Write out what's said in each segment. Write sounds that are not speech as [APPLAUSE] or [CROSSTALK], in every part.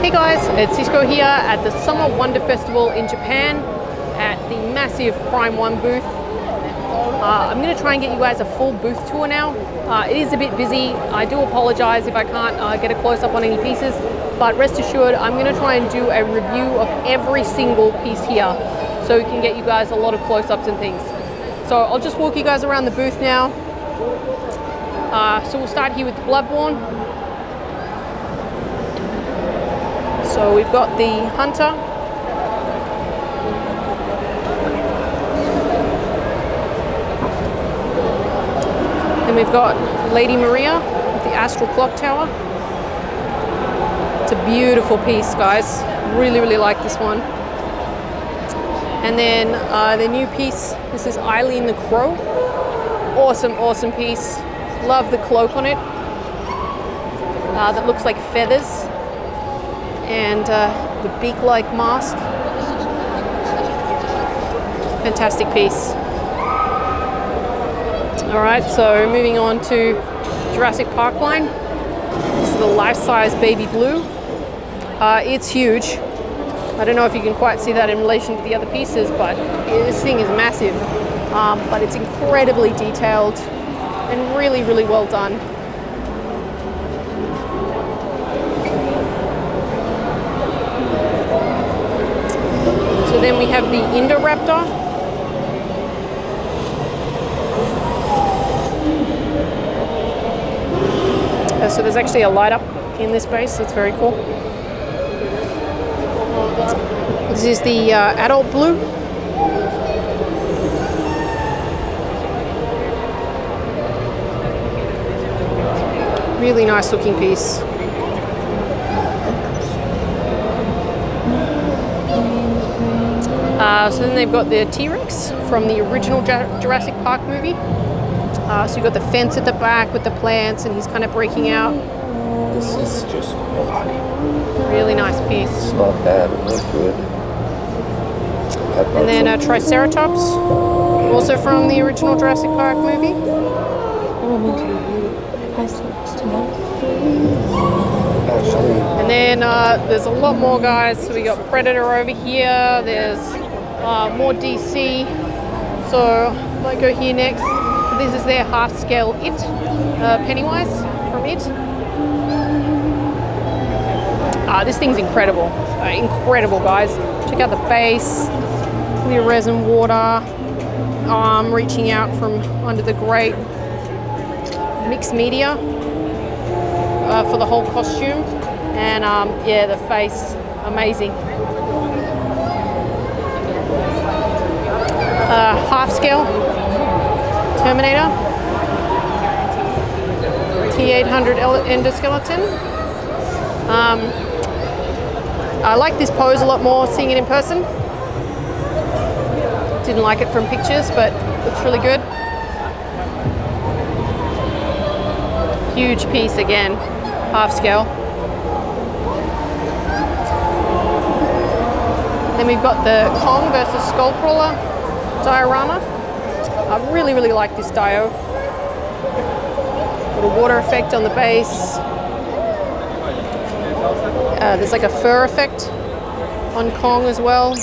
Hey guys, it's Sisko here at the Summer Wonder Festival in Japan at the massive Prime One booth. Uh, I'm going to try and get you guys a full booth tour now. Uh, it is a bit busy. I do apologize if I can't uh, get a close up on any pieces, but rest assured, I'm going to try and do a review of every single piece here so we can get you guys a lot of close ups and things. So I'll just walk you guys around the booth now. Uh, so we'll start here with Bloodborne. So we've got the Hunter. Then we've got Lady Maria, the Astral Clock Tower. It's a beautiful piece, guys. Really, really like this one. And then uh, the new piece, this is Eileen the Crow. Awesome, awesome piece. Love the cloak on it. Uh, that looks like feathers. And uh, the beak-like mask. Fantastic piece. All right, so moving on to Jurassic Park line. This is the life-size baby blue. Uh, it's huge. I don't know if you can quite see that in relation to the other pieces, but this thing is massive. Um, but it's incredibly detailed and really, really well done. So then we have the Indoraptor. Uh, so there's actually a light up in this base, it's very cool. This is the uh, adult blue. Really nice looking piece. Uh, so then they've got the T-Rex from the original Jurassic Park movie. Uh, so you've got the fence at the back with the plants and he's kind of breaking out. This is just Really nice piece. It's not bad, it looks good. And then a Triceratops, also from the original Jurassic Park movie. And then uh, there's a lot more guys. So we got Predator over here. There's uh, more DC. So I might go here next. This is their half scale It, uh, Pennywise from It. Ah, this thing's incredible. Uh, incredible, guys. Check out the face, clear resin water, arm reaching out from under the grate, mixed media uh, for the whole costume, and um, yeah, the face, amazing. Uh, half scale Terminator, T800 endoskeleton. Um, I like this pose a lot more seeing it in person. Didn't like it from pictures, but looks really good. Huge piece again, half scale. Then we've got the Kong versus Skullcrawler diorama. I really, really like this dio. A water effect on the base. Uh, there's like a fur effect on Kong as well.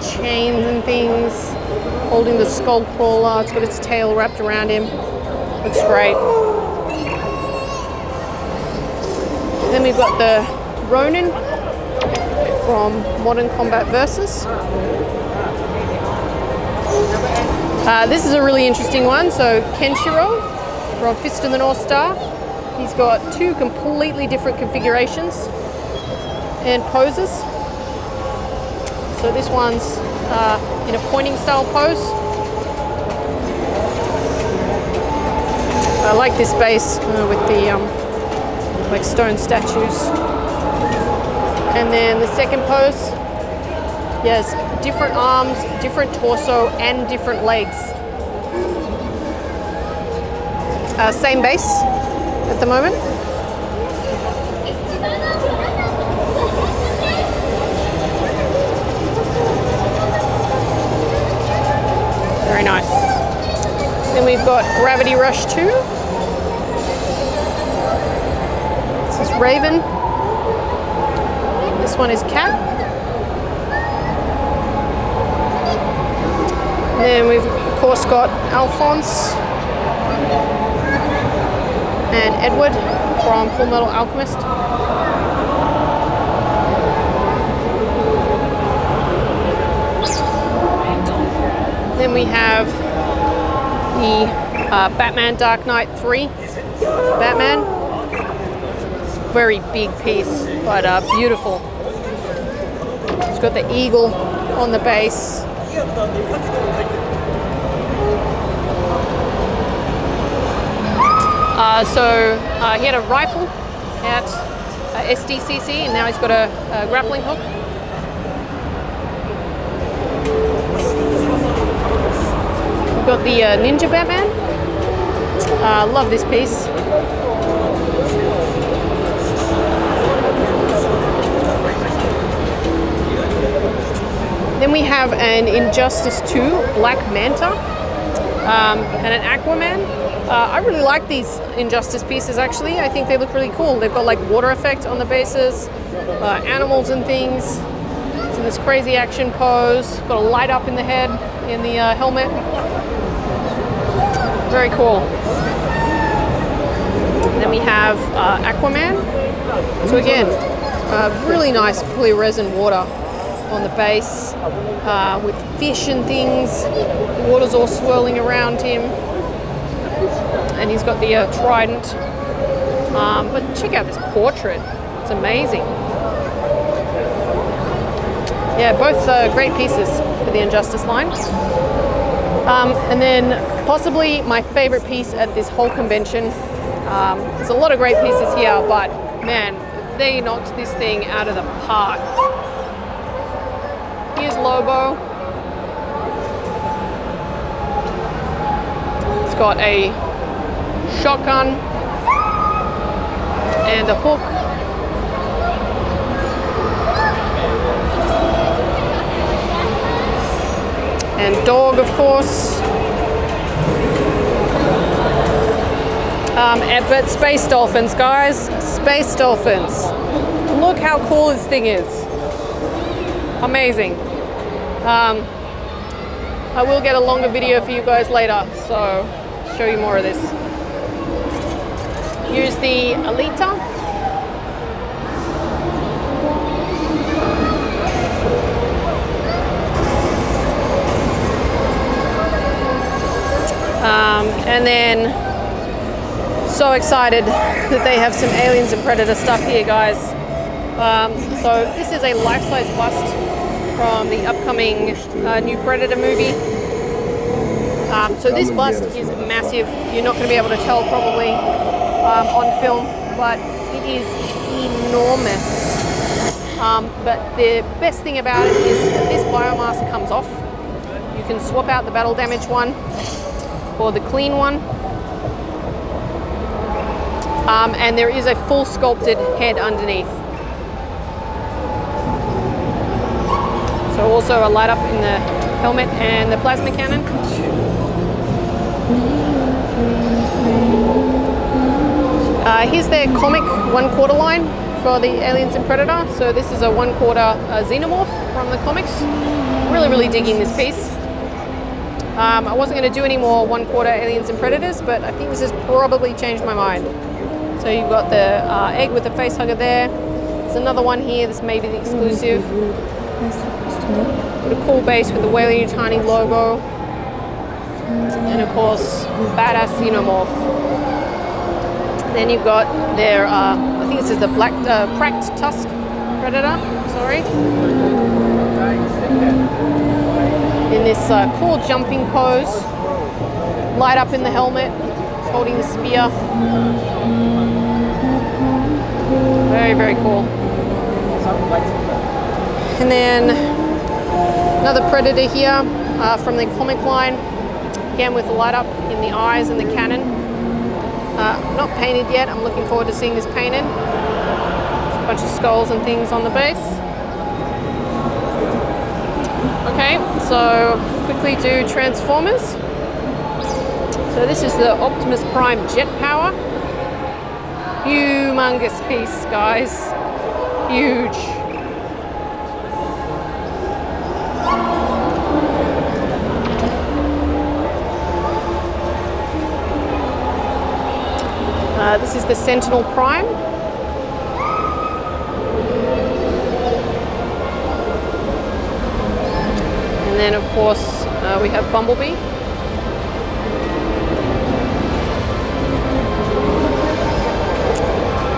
Chains and things. Holding the skull crawler. It's got its tail wrapped around him. Looks great. Then we've got the Ronin from Modern Combat Versus. Uh, this is a really interesting one. So Kenshiro from Fist of the North Star. He's got two completely different configurations and poses. So this one's uh, in a pointing style pose. I like this base uh, with the um, like stone statues. And then the second pose, yes, different arms, different torso, and different legs. Uh, same base at the moment. Very nice. Then we've got Gravity Rush 2. This is Raven. this one is Kat. Then we've of course got Alphonse and Edward from Full Metal Alchemist. Then we have the uh, Batman Dark Knight 3 Batman. Very big piece, but uh, beautiful. It's got the eagle on the base. Uh, so uh, he had a rifle at uh, SDCC and now he's got a, a grappling hook. We've got the uh, Ninja Batman. Uh, love this piece. Then we have an Injustice 2 Black Manta um, and an Aquaman. Uh, I really like these Injustice pieces actually. I think they look really cool. They've got like water effect on the bases, uh, animals and things. It's in this crazy action pose. Got a light up in the head, in the uh, helmet. Very cool. Then we have uh, Aquaman. So again, uh, really nice fully resin water on the base uh, with fish and things. The water's all swirling around him. And he's got the uh, trident. Um, but check out this portrait. It's amazing. Yeah, both uh, great pieces for the Injustice line. Um, and then possibly my favorite piece at this whole convention. Um, there's a lot of great pieces here, but man, they knocked this thing out of the park. Here's Lobo. Got a shotgun and a hook. And dog, of course. Um, and, but space dolphins, guys. Space dolphins. Look how cool this thing is. Amazing. Um, I will get a longer video for you guys later, so show you more of this. Use the Alita. Um, and then so excited that they have some aliens and predator stuff here guys um, so this is a life-size bust from the upcoming uh, new predator movie um, so this bust is massive you're not going to be able to tell probably um, on film but it is enormous um, but the best thing about it is that this biomask comes off you can swap out the battle damage one for the clean one. Um, and there is a full sculpted head underneath. So also a light up in the helmet and the plasma cannon. Uh, here's their comic one quarter line for the Aliens and Predator. So this is a one quarter uh, xenomorph from the comics. Really, really digging this piece. Um, I wasn't going to do any more one quarter aliens and predators, but I think this has probably changed my mind. So you've got the uh, egg with the face hugger there. There's another one here, this may be the exclusive. A cool base with the Weyland-Yutani logo. And of course, badass xenomorph. Then you've got their, uh, I think this is the black, uh, cracked tusk predator, sorry in this uh, cool jumping pose. Light up in the helmet, holding the spear. Very, very cool. And then another predator here uh, from the comic line. Again with the light up in the eyes and the cannon. Uh, not painted yet, I'm looking forward to seeing this painted. A bunch of skulls and things on the base. Okay, so quickly do Transformers. So this is the Optimus Prime Jet Power. Humongous piece, guys. Huge. Is the Sentinel Prime. And then, of course, uh, we have Bumblebee.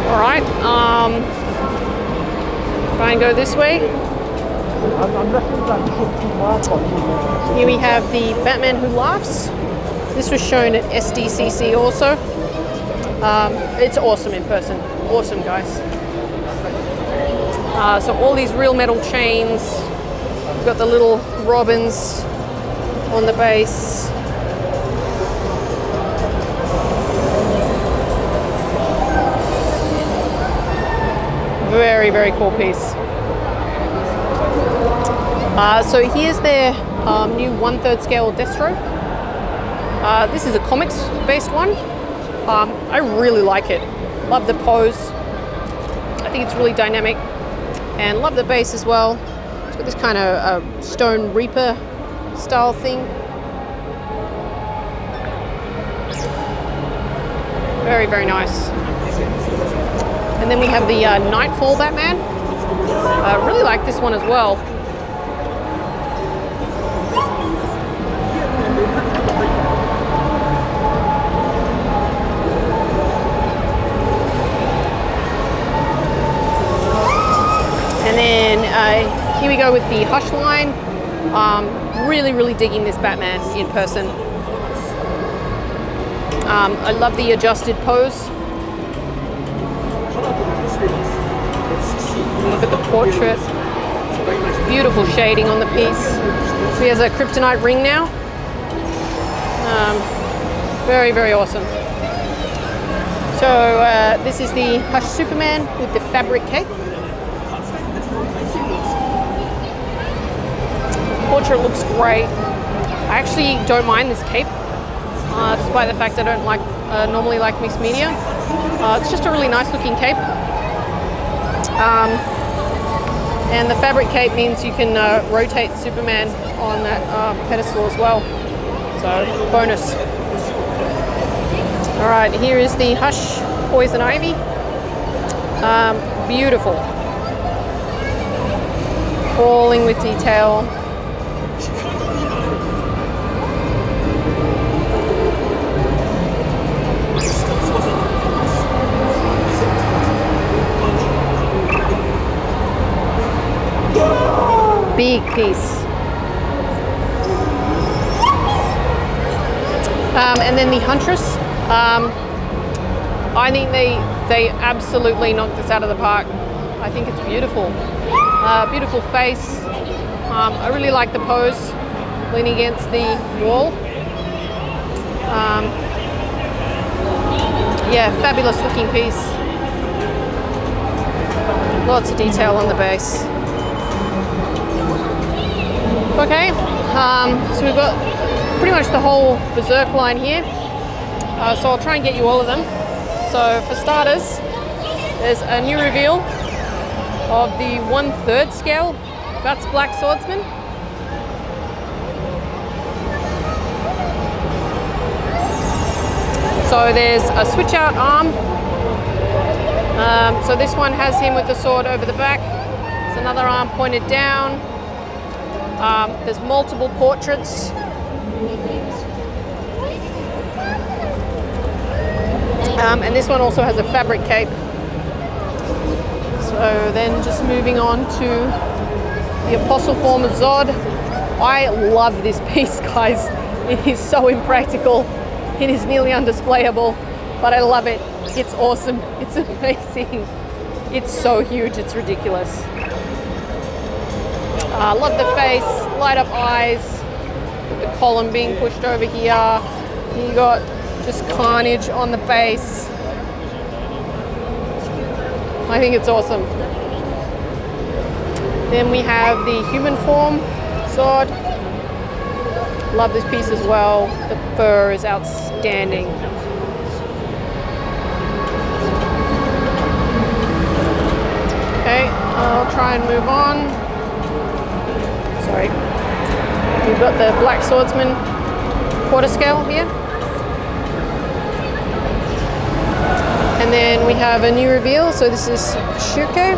All right. Um, try and go this way. Here we have the Batman Who Laughs. This was shown at SDCC also. Um, it's awesome in person. Awesome, guys. Uh, so all these real metal chains. We've got the little robins on the base. Very, very cool piece. Uh, so here's their um, new one-third scale Deathstroke. Uh, this is a comics-based one. Um, I really like it. Love the pose. I think it's really dynamic, and love the base as well. It's got this kind of uh, Stone Reaper style thing. Very, very nice. And then we have the uh, Knightfall Batman. I really like this one as well. And then uh, here we go with the Hush line. Um, really, really digging this Batman in person. Um, I love the adjusted pose. Look at the portrait. Beautiful shading on the piece. So he has a kryptonite ring now. Um, very, very awesome. So uh, this is the Hush Superman with the fabric cape. Portrait looks great. I actually don't mind this cape, uh, despite the fact I don't like uh, normally like mixed media. Uh, it's just a really nice looking cape. Um, and the fabric cape means you can uh, rotate Superman on that uh, pedestal as well. So bonus. All right, here is the Hush Poison Ivy. Um, beautiful. Crawling with detail. Big piece. Um, and then the Huntress. Um, I think they they absolutely knocked this out of the park. I think it's beautiful. Uh, beautiful face. Um, I really like the pose, leaning against the wall. Um, yeah, fabulous looking piece. Lots of detail on the base. Okay, um, so we've got pretty much the whole Berserk line here. Uh, so I'll try and get you all of them. So for starters, there's a new reveal of the one third scale Guts Black Swordsman. So there's a switch out arm. Um, so this one has him with the sword over the back. There's another arm pointed down. Um, there's multiple portraits. Um, and this one also has a fabric cape. So then just moving on to the Apostle form of Zodd. I love this [LAUGHS] piece, guys. It is so impractical. It is nearly undisplayable, but I love it. It's awesome. It's [LAUGHS] amazing. It's so huge, it's ridiculous. Uh, love the face, light up eyes, the column being pushed over here. You got just carnage on the base. I think it's awesome. Then we have the human form Zodd. Love this piece as well. The fur is outstanding. Okay, I'll try and move on. Sorry. We've got the Black Swordsman quarter scale here. And then we have a new reveal. So this is Shierke.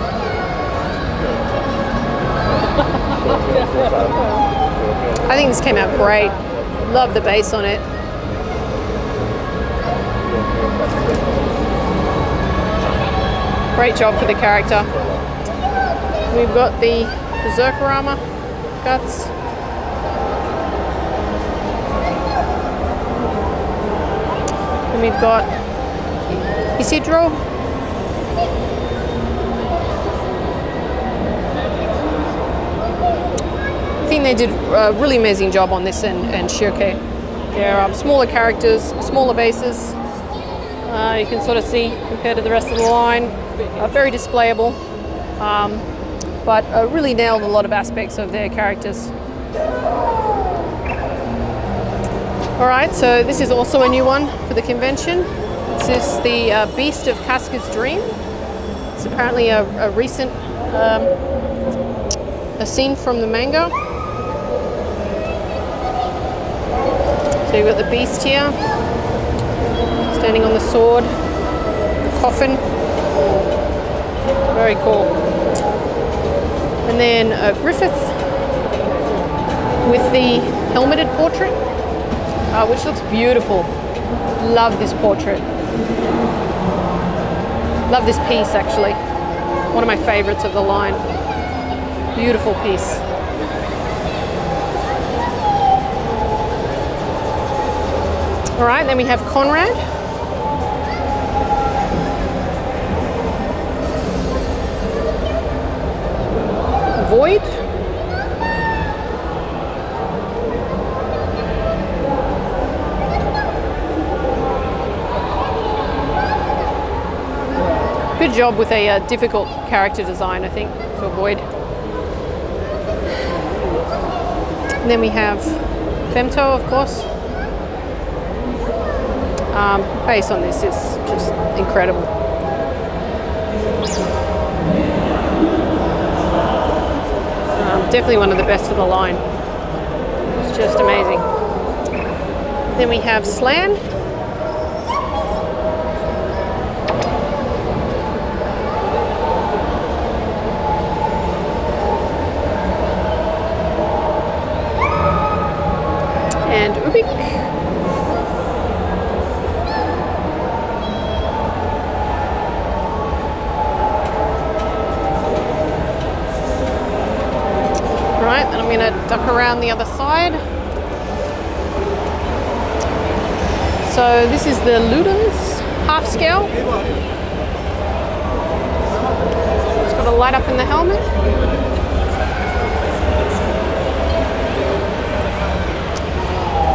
I think this came out great. Love the base on it. Great job for the character. We've got the Berserker armor, Guts. And we've got Isidro. I think they did a really amazing job on this and, and Shierke. They're um, smaller characters, smaller bases. Uh, you can sort of see compared to the rest of the line, uh, very displayable, um, but uh, really nailed a lot of aspects of their characters. All right, so this is also a new one for the convention. This is the uh, Beast of Casca's Dream. It's apparently a, a recent um, a scene from the manga. So you've got the beast here, standing on the sword, the coffin. Very cool. And then uh, Griffith with the helmeted portrait, uh, which looks beautiful. Love this portrait. Love this piece actually. One of my favorites of the line. Beautiful piece. All right, then we have Conrad. Void. Good job with a uh, difficult character design, I think, for Void. And then we have Femto, of course. Um, base on this is just incredible. Definitely one of the best of the line. It's just amazing. Then we have Slan. And Ubik. Right, then I'm going to duck around the other side. So this is the Ludens half scale. It's got a light up in the helmet.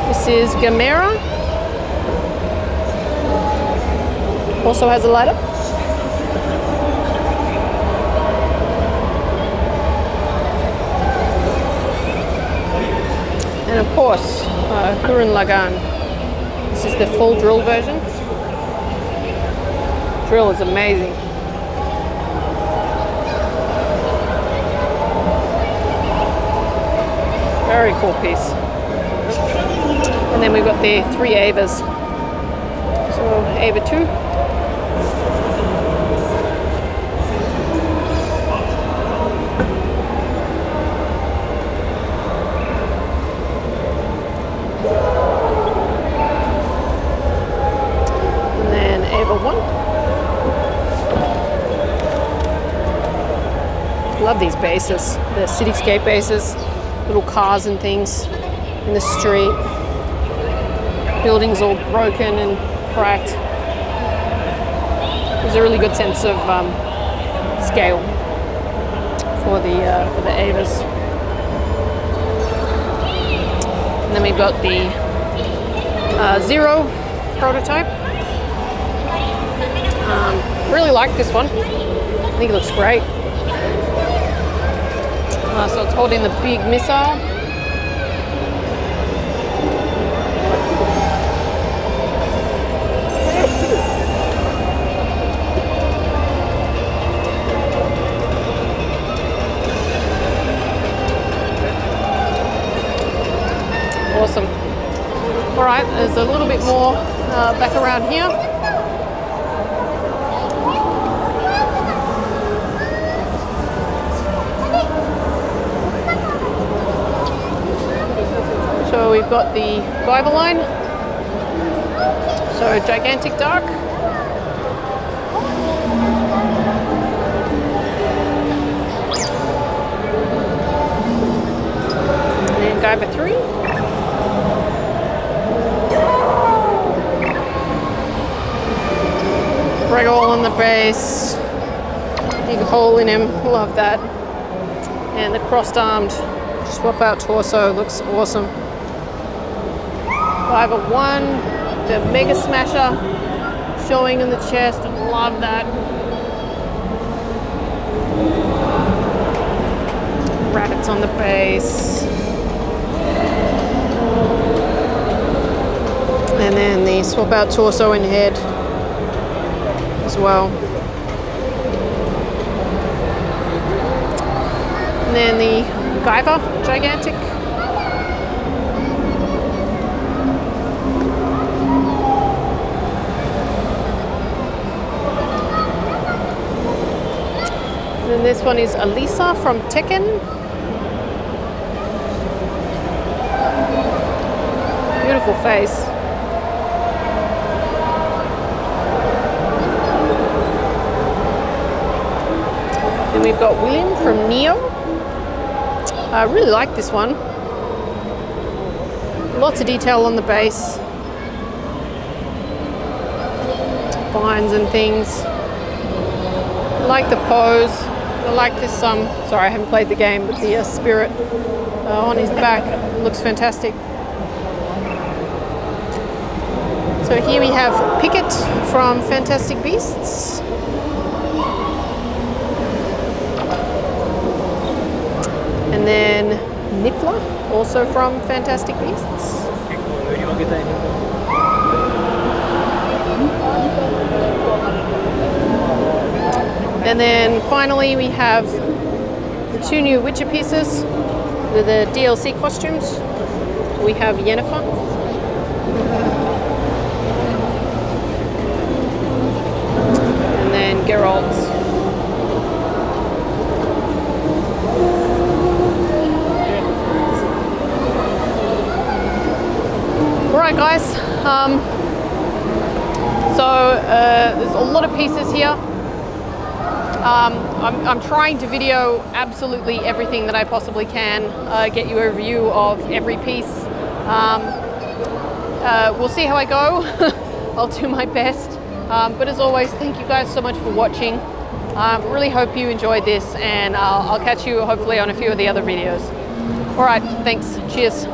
This is Gamera. Also has a light up. And of course, uh, Gurren Lagann. This is the full drill version. Drill is amazing. Very cool piece. And then we've got the three Evas. So Ava 2. And then Eva 1. Love these bases, the cityscape bases, little cars and things in the street buildings all broken and cracked. There's a really good sense of um, scale for the uh, for the Evas. And then we've got the uh, Zero prototype. Um, really like this one. I think it looks great. So it's holding the big missile. Awesome. All right, there's a little bit more uh, back around here. We've got the Guyver line. So gigantic dark. And Guyver 3. Regal on the base. Big hole in him. Love that. And the crossed armed swap out torso looks awesome. Guyver 1, the Mega Smasher showing in the chest. Love that. Rabbits on the base. And then the swap out torso and head as well. And then the Guyver Gigantic. Then this one is Alisa from Tekken. Beautiful face. Then we've got William from Nioh. I really like this one. Lots of detail on the base. Vines and things. Like the pose. I like this, um, sorry I haven't played the game, but the uh, spirit uh, on his back looks fantastic. So here we have Pickett from Fantastic Beasts. And then Niffler, also from Fantastic Beasts. And then finally we have the two new Witcher pieces, the, the DLC costumes. We have Yennefer. And then Geralt's. Alright guys, um, so uh, there's a lot of pieces here. Um, I'm, I'm, trying to video absolutely everything that I possibly can, uh, get you a review of every piece. Um, uh, we'll see how I go. [LAUGHS] I'll do my best. Um, but as always, thank you guys so much for watching. Um, really hope you enjoyed this and I'll, I'll catch you hopefully on a few of the other videos. All right, thanks. Cheers.